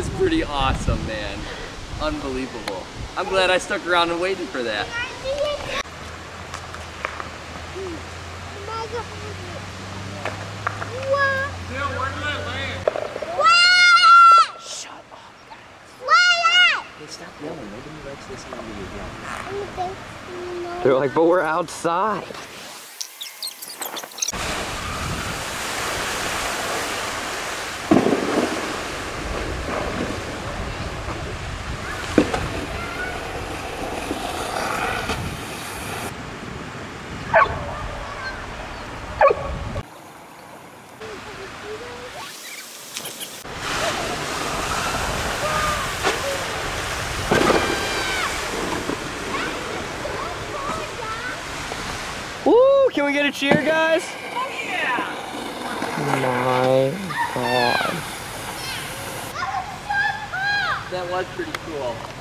Is pretty awesome, man. Unbelievable. I'm glad I stuck around and waited for that. They're like, but we're outside. We get a cheer, guys? Oh yeah! My God. That was pretty cool.